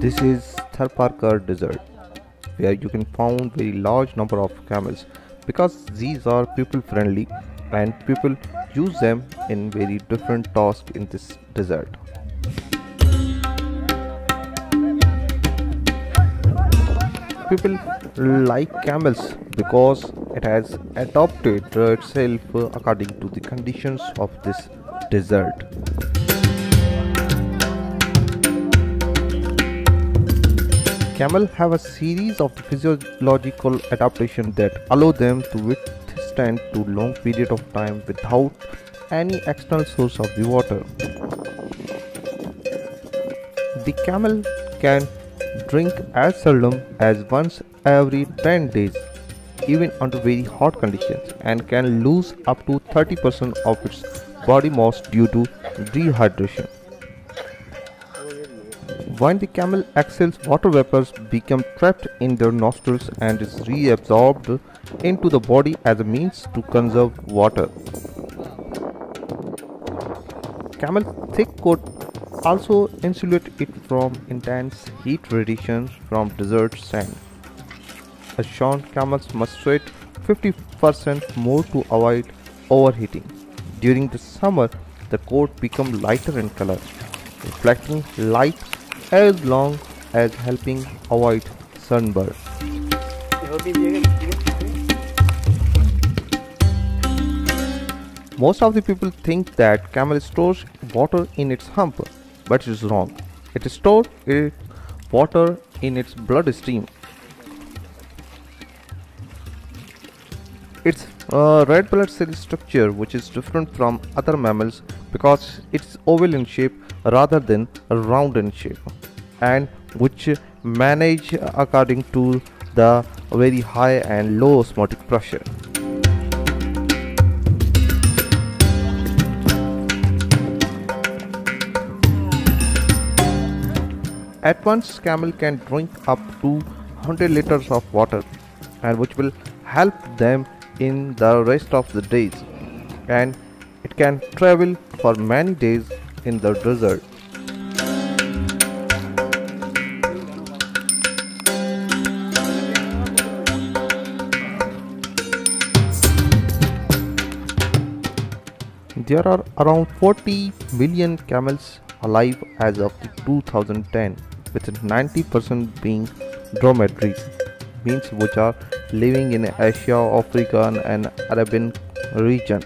This is Tharparkar Desert, where you can find very large number of camels because these are people friendly and people use them in very different tasks in this desert. People like camels because it has adapted itself according to the conditions of this desert. Camel have a series of physiological adaptations that allow them to withstand to long period of time without any external source of the water. The camel can drink as seldom as once every 10 days even under very hot conditions and can lose up to 30% of its body mass due to dehydration. When the camel exhales, water vapors become trapped in their nostrils and is reabsorbed into the body as a means to conserve water. Camel thick coat also insulate it from intense heat radiation from desert sand. As shown, camels must sweat 50% more to avoid overheating. During the summer, the coat becomes lighter in color, reflecting light as long as helping avoid sunburn. Most of the people think that camel stores water in its hump, but it is wrong. It stores water in its bloodstream. Its uh, red blood cell structure, which is different from other mammals because it's oval in shape rather than round in shape and which manage according to the very high and low osmotic pressure. At once camel can drink up to 100 liters of water and which will help them in the rest of the days and it can travel for many days in the desert. There are around 40 million camels alive as of 2010 with 90% being dromedaries means which are living in Asia, African and Arabian region.